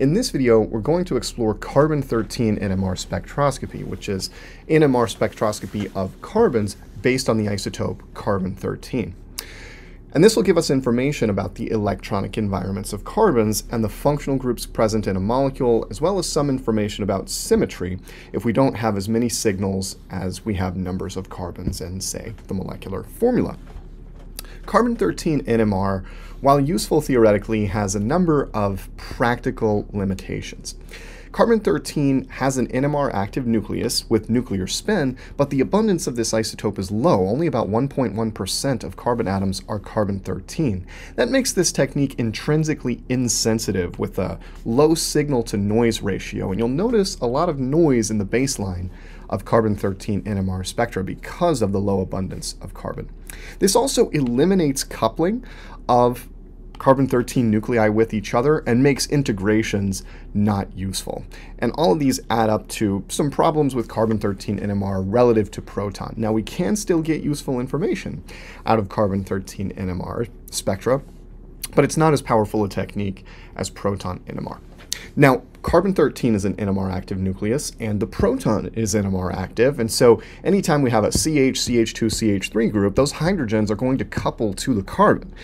In this video, we're going to explore carbon-13 NMR spectroscopy, which is NMR spectroscopy of carbons based on the isotope carbon-13. And this will give us information about the electronic environments of carbons and the functional groups present in a molecule, as well as some information about symmetry if we don't have as many signals as we have numbers of carbons in, say, the molecular formula. Carbon-13 NMR, while useful theoretically, has a number of practical limitations. Carbon-13 has an NMR active nucleus with nuclear spin, but the abundance of this isotope is low. Only about 1.1% of carbon atoms are carbon-13. That makes this technique intrinsically insensitive with a low signal-to-noise ratio, and you'll notice a lot of noise in the baseline of carbon-13 NMR spectra because of the low abundance of carbon. This also eliminates coupling of carbon-13 nuclei with each other and makes integrations not useful. And all of these add up to some problems with carbon-13 NMR relative to proton. Now we can still get useful information out of carbon-13 NMR spectra, but it's not as powerful a technique as proton NMR. Now, carbon-13 is an NMR active nucleus, and the proton is NMR active, and so anytime we have a CH, CH2, CH3 group, those hydrogens are going to couple to the carbon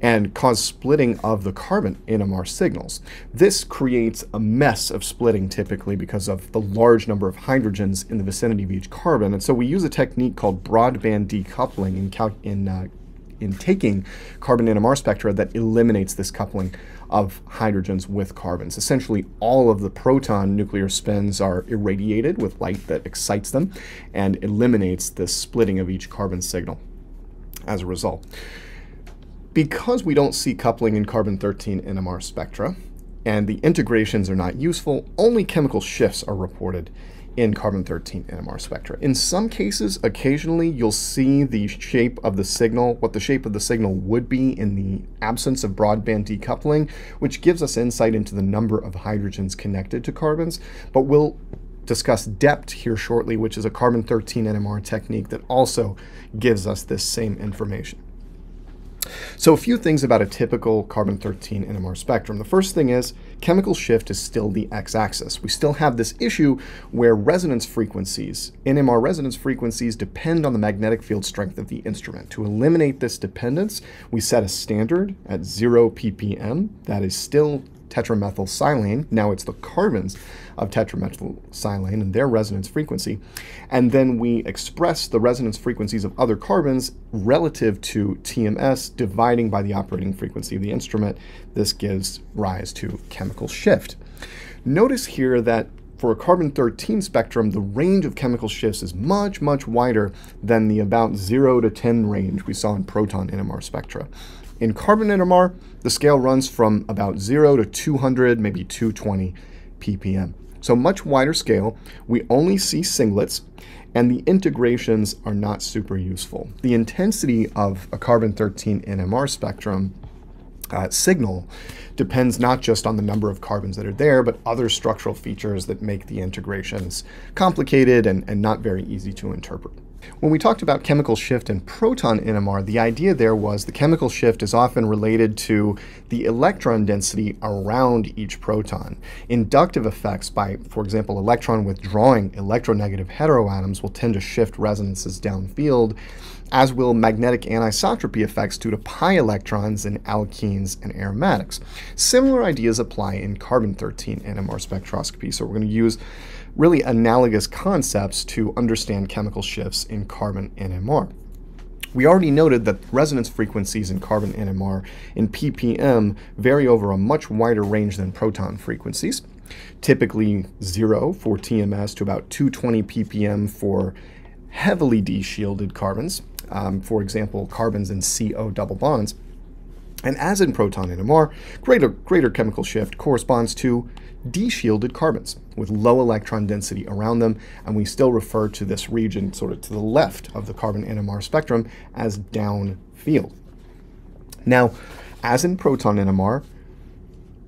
and cause splitting of the carbon NMR signals. This creates a mess of splitting typically because of the large number of hydrogens in the vicinity of each carbon. And so we use a technique called broadband decoupling in, in, uh, in taking carbon NMR spectra that eliminates this coupling of hydrogens with carbons. Essentially, all of the proton nuclear spins are irradiated with light that excites them and eliminates the splitting of each carbon signal as a result. Because we don't see coupling in carbon-13 NMR spectra, and the integrations are not useful, only chemical shifts are reported in carbon-13 NMR spectra. In some cases, occasionally, you'll see the shape of the signal, what the shape of the signal would be in the absence of broadband decoupling, which gives us insight into the number of hydrogens connected to carbons, but we'll discuss DEPT here shortly, which is a carbon-13 NMR technique that also gives us this same information. So a few things about a typical carbon-13 NMR spectrum. The first thing is chemical shift is still the x-axis. We still have this issue where resonance frequencies, NMR resonance frequencies, depend on the magnetic field strength of the instrument. To eliminate this dependence, we set a standard at 0 ppm that is still tetramethylsilane. Now it's the carbons of tetramethylsilane and their resonance frequency. And then we express the resonance frequencies of other carbons relative to TMS dividing by the operating frequency of the instrument. This gives rise to chemical shift. Notice here that for a carbon-13 spectrum, the range of chemical shifts is much, much wider than the about 0 to 10 range we saw in proton NMR spectra. In carbon NMR, the scale runs from about 0 to 200, maybe 220 ppm. So much wider scale. We only see singlets, and the integrations are not super useful. The intensity of a carbon-13 NMR spectrum uh, signal depends not just on the number of carbons that are there, but other structural features that make the integrations complicated and, and not very easy to interpret. When we talked about chemical shift in proton NMR, the idea there was the chemical shift is often related to the electron density around each proton. Inductive effects by, for example, electron withdrawing electronegative heteroatoms will tend to shift resonances downfield, as will magnetic anisotropy effects due to pi electrons in alkenes and aromatics. Similar ideas apply in carbon-13 NMR spectroscopy, so we're going to use really analogous concepts to understand chemical shifts in carbon NMR. We already noted that resonance frequencies in carbon NMR in ppm vary over a much wider range than proton frequencies, typically 0 for TMS to about 220 ppm for heavily deshielded carbons, um, for example, carbons in CO double bonds. And as in proton NMR, greater, greater chemical shift corresponds to deshielded carbons with low electron density around them, and we still refer to this region sort of to the left of the carbon NMR spectrum as downfield. Now, as in proton NMR,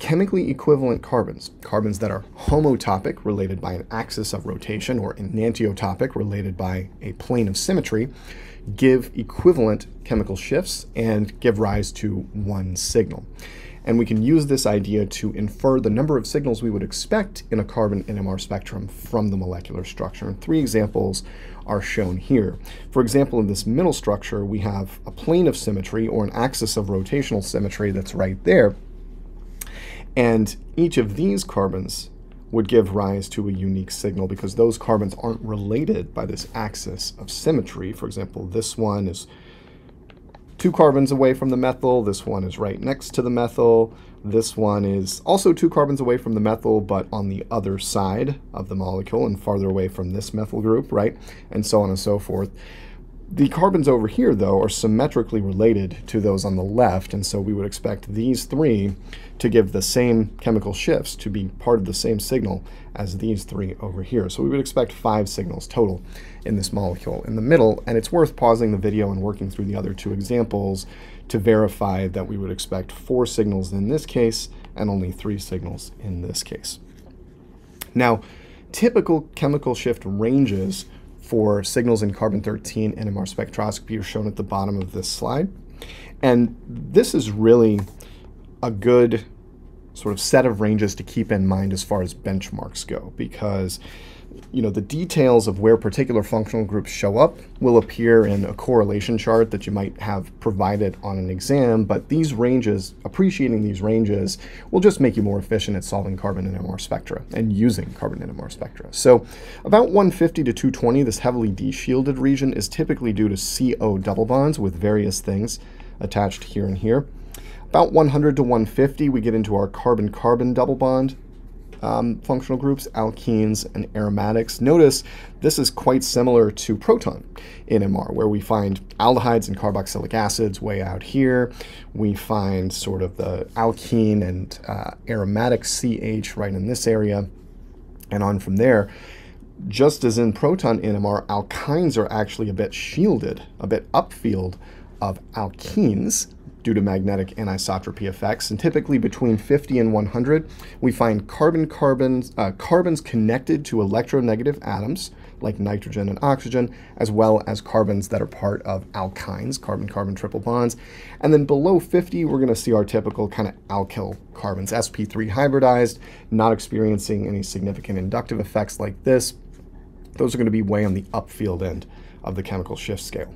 chemically equivalent carbons, carbons that are homotopic, related by an axis of rotation, or enantiotopic, related by a plane of symmetry, give equivalent chemical shifts and give rise to one signal. And we can use this idea to infer the number of signals we would expect in a carbon NMR spectrum from the molecular structure. And three examples are shown here. For example, in this middle structure, we have a plane of symmetry or an axis of rotational symmetry that's right there. And each of these carbons would give rise to a unique signal because those carbons aren't related by this axis of symmetry. For example, this one is two carbons away from the methyl. This one is right next to the methyl. This one is also two carbons away from the methyl, but on the other side of the molecule and farther away from this methyl group, right? And so on and so forth. The carbons over here, though, are symmetrically related to those on the left, and so we would expect these three to give the same chemical shifts, to be part of the same signal as these three over here. So we would expect five signals total in this molecule in the middle, and it's worth pausing the video and working through the other two examples to verify that we would expect four signals in this case and only three signals in this case. Now, typical chemical shift ranges for signals in carbon-13 NMR spectroscopy are shown at the bottom of this slide. And this is really a good sort of set of ranges to keep in mind as far as benchmarks go because you know, the details of where particular functional groups show up will appear in a correlation chart that you might have provided on an exam, but these ranges, appreciating these ranges, will just make you more efficient at solving carbon and NMR spectra and using carbon and NMR spectra. So about 150 to 220, this heavily deshielded region is typically due to CO double bonds with various things attached here and here. About 100 to 150, we get into our carbon-carbon double bond um, functional groups, alkenes and aromatics. Notice this is quite similar to proton NMR, where we find aldehydes and carboxylic acids way out here. We find sort of the alkene and uh, aromatic CH right in this area, and on from there. Just as in proton NMR, alkynes are actually a bit shielded, a bit upfield of alkenes, due to magnetic anisotropy effects. And typically between 50 and 100, we find carbon carbons, uh, carbons connected to electronegative atoms like nitrogen and oxygen, as well as carbons that are part of alkynes, carbon-carbon triple bonds. And then below 50, we're going to see our typical kind of alkyl carbons, sp3 hybridized, not experiencing any significant inductive effects like this. Those are going to be way on the upfield end of the chemical shift scale.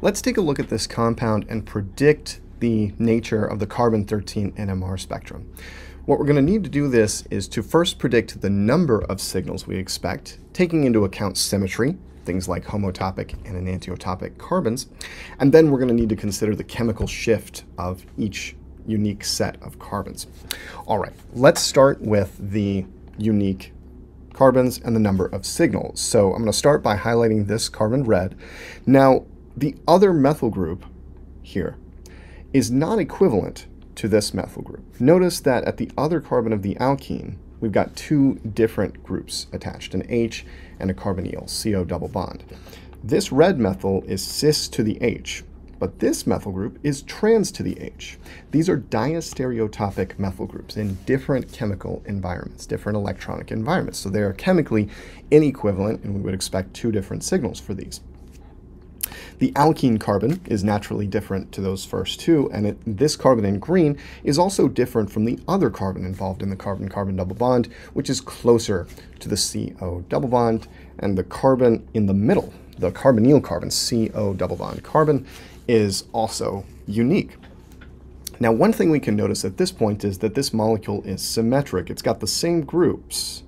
Let's take a look at this compound and predict the nature of the carbon-13 NMR spectrum. What we're going to need to do this is to first predict the number of signals we expect, taking into account symmetry, things like homotopic and enantiotopic carbons, and then we're going to need to consider the chemical shift of each unique set of carbons. All right, let's start with the unique carbons and the number of signals. So I'm going to start by highlighting this carbon red. Now, the other methyl group here is not equivalent to this methyl group. Notice that at the other carbon of the alkene, we've got two different groups attached, an H and a carbonyl, CO double bond. This red methyl is cis to the H, but this methyl group is trans to the H. These are diastereotopic methyl groups in different chemical environments, different electronic environments. So they are chemically inequivalent, and we would expect two different signals for these. The alkene carbon is naturally different to those first two, and it, this carbon in green is also different from the other carbon involved in the carbon-carbon double bond, which is closer to the CO double bond, and the carbon in the middle, the carbonyl carbon, CO double bond carbon, is also unique. Now, one thing we can notice at this point is that this molecule is symmetric. It's got the same groups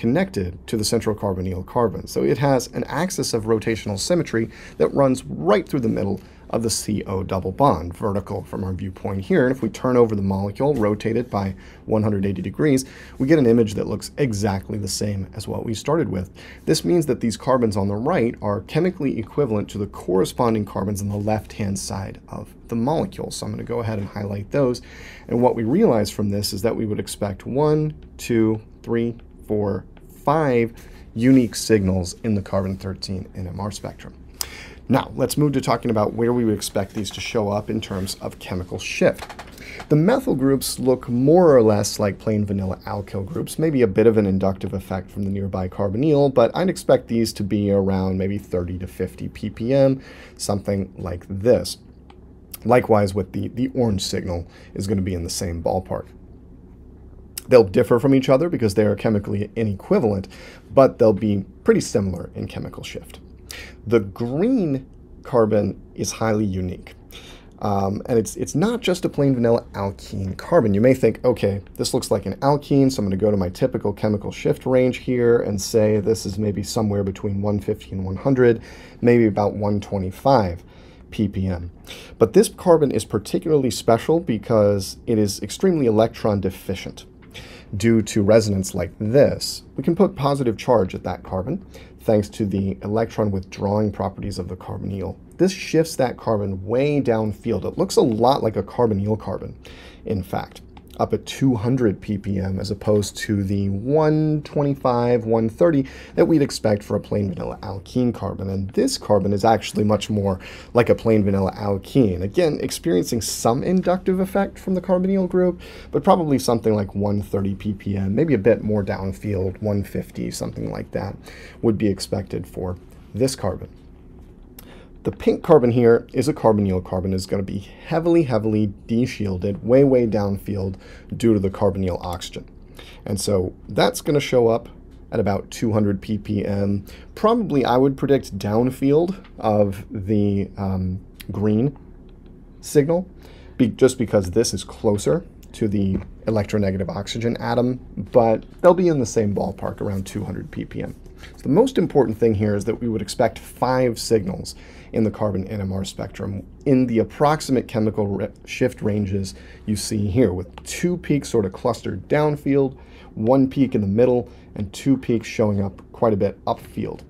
connected to the central carbonyl carbon. So it has an axis of rotational symmetry that runs right through the middle of the CO double bond, vertical from our viewpoint here. And if we turn over the molecule, rotate it by 180 degrees, we get an image that looks exactly the same as what we started with. This means that these carbons on the right are chemically equivalent to the corresponding carbons on the left-hand side of the molecule. So I'm going to go ahead and highlight those. And what we realize from this is that we would expect one, two, three, four, five unique signals in the carbon-13 NMR spectrum. Now, let's move to talking about where we would expect these to show up in terms of chemical shift. The methyl groups look more or less like plain vanilla alkyl groups, maybe a bit of an inductive effect from the nearby carbonyl, but I'd expect these to be around maybe 30 to 50 ppm, something like this. Likewise with the, the orange signal is going to be in the same ballpark. They'll differ from each other because they are chemically inequivalent, but they'll be pretty similar in chemical shift. The green carbon is highly unique. Um, and it's, it's not just a plain vanilla alkene carbon. You may think, okay, this looks like an alkene, so I'm going to go to my typical chemical shift range here and say this is maybe somewhere between 150 and 100, maybe about 125 ppm. But this carbon is particularly special because it is extremely electron deficient. Due to resonance like this, we can put positive charge at that carbon thanks to the electron withdrawing properties of the carbonyl. This shifts that carbon way downfield. It looks a lot like a carbonyl carbon, in fact up at 200 ppm as opposed to the 125, 130 that we'd expect for a plain vanilla alkene carbon. And this carbon is actually much more like a plain vanilla alkene. Again, experiencing some inductive effect from the carbonyl group, but probably something like 130 ppm, maybe a bit more downfield, 150, something like that would be expected for this carbon. The pink carbon here is a carbonyl carbon is going to be heavily, heavily deshielded way, way downfield due to the carbonyl oxygen. And so that's going to show up at about 200 ppm. Probably, I would predict downfield of the um, green signal, be just because this is closer to the electronegative oxygen atom, but they'll be in the same ballpark, around 200 ppm. So the most important thing here is that we would expect five signals in the carbon NMR spectrum in the approximate chemical shift ranges you see here, with two peaks sort of clustered downfield, one peak in the middle, and two peaks showing up quite a bit upfield.